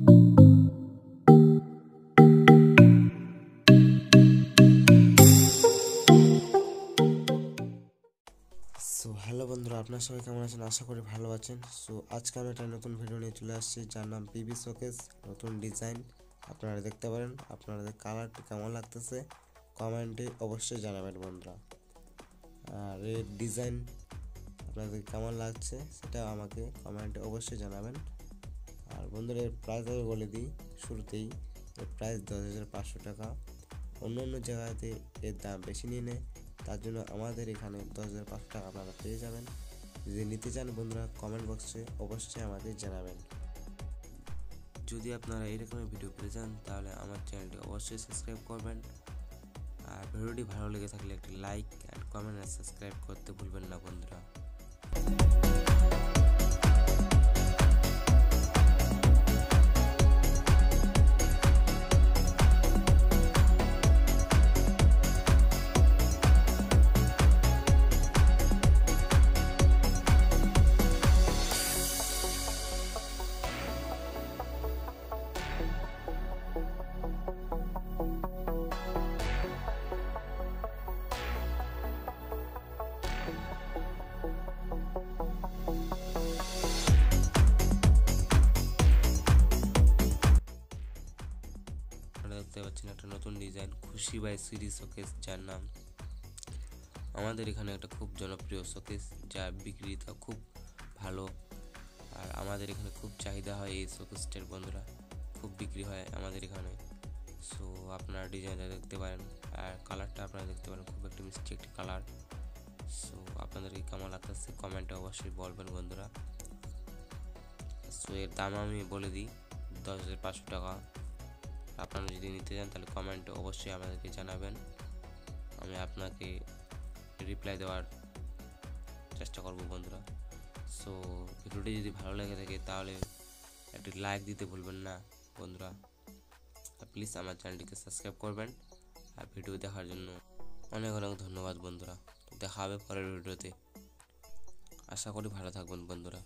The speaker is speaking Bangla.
সো হ্যালো বন্ধুরা, আপনার সবাই কেমন আছেন? আশা করি ভালো আছেন। সো আজকে আমি একটা নতুন ভিডিও নিয়ে চলে আসছি, যার নাম পিবি শোকেস নতুন ডিজাইন আপনারা দেখতে পারেন। আপনাদের কালারটি কেমন লাগতেছে কমেন্টে অবশ্যই জানাবেন বন্ধুরা। আর এর ডিজাইন আপনাদের কেমন লাগছে সেটা আমাকে কমেন্টে অবশ্যই জানাবেন। আর বন্ধুরা এর প্রাইস আমি বলে দিই শুরুতেই। এর প্রাইস দশ হাজার পাঁচশো টাকা। অন্য অন্য জায়গাতে এর দাম বেশি নিয়ে নেয়। তার জন্য আমাদের এখানে দশ হাজার পাঁচশো টাকা আপনারা পেয়ে যাবেন। যদি নিতে চান বন্ধুরা কমেন্ট বক্সে অবশ্যই আমাদের জানাবেন। যদি আপনারা এরকমের ভিডিও পেতে চান, তাহলে আমার চ্যানেলটি অবশ্যই সাবস্ক্রাইব করবেন। আর ভিডিওটি ভালো লেগে থাকলে একটি লাইক অ্যান্ড কমেন্ট আর সাবস্ক্রাইব করতে ভুলবেন না বন্ধুরা। দেখতে পাচ্ছেন একটা নতুন ডিজাইন খুশি বাই সিরিজ শোকেস যার নাম আমাদের এখানে একটা খুব জনপ্রিয় শোকেস যা বিক্রিটা খুব ভালো। আর আমাদের এখানে খুব চাহিদা হয় এই শোকেসটার বন্ধুরা, খুব বিক্রি হয় আমাদের এখানে। সো আপনারা ডিজাইনটা দেখতে পারেন, আর কালারটা আপনারা দেখতে পারেন, খুব একটি মিষ্টি একটি কালার সো আপনাদেরকে কমেন্টে অবশ্যই বলবেন বন্ধুরা। সো, এর দাম আমি বলে দিই, দশ হাজার পাঁচশো টাকা। আপনারা যদি নিতে চান, তাহলে কমেন্টে অবশ্যই আমাদেরকে জানাবেন। আমি আপনাকে রিপ্লাই দেওয়ার চেষ্টা করব বন্ধুরা। সো, ভিডিওটি যদি ভালো লেগে থাকে, তাহলে একটি লাইক দিতে ভুলবেন না বন্ধুরা। প্লিজ আমার চ্যানেলটিকে সাবস্ক্রাইব করবেন। আর ভিডিও দেখার জন্য অনেক অনেক ধন্যবাদ বন্ধুরা। দেখা হবে পরের ভিডিওতে। আশা করি ভালো থাকবেন বন্ধুরা